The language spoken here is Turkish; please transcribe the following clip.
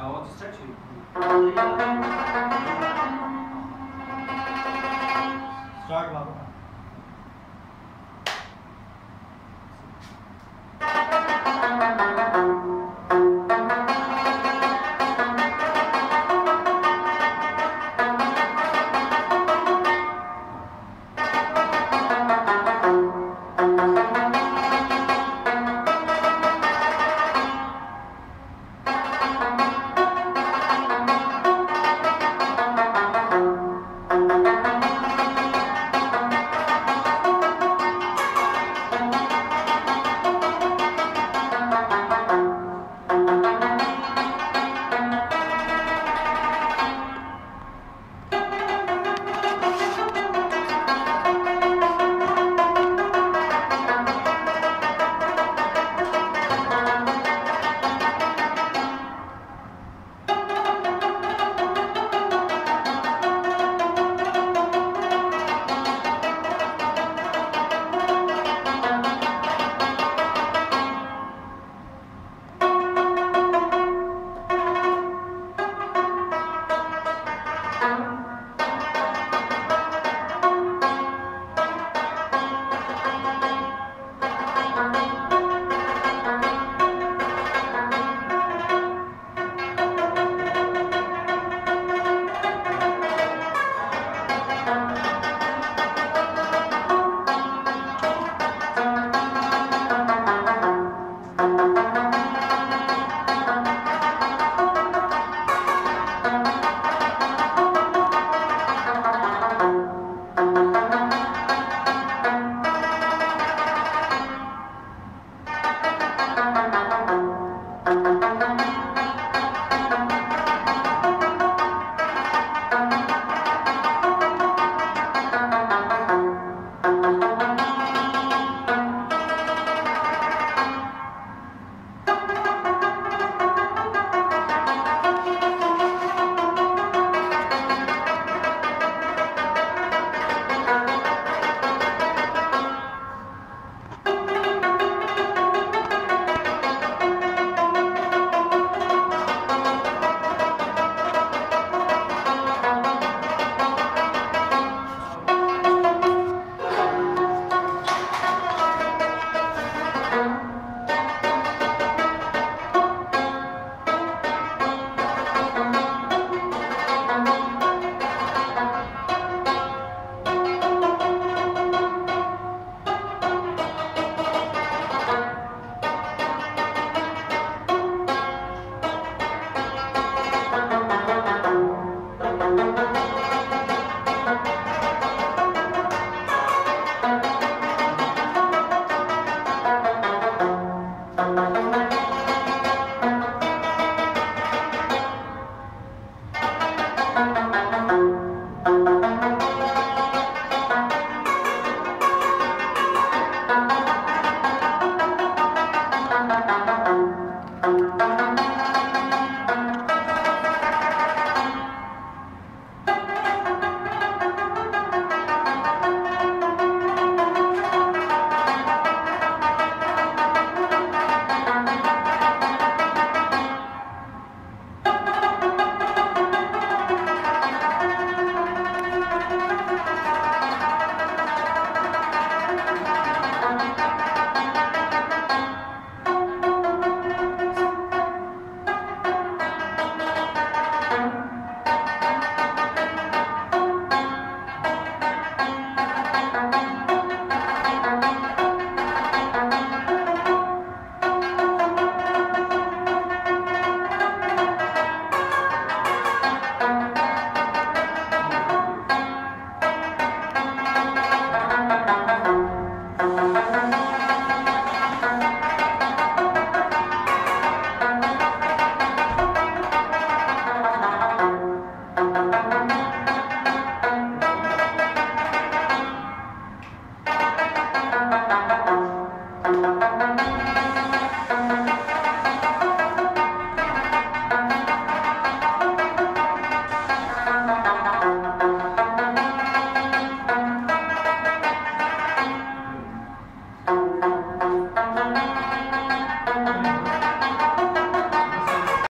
I want to stretch you. Start, Baba.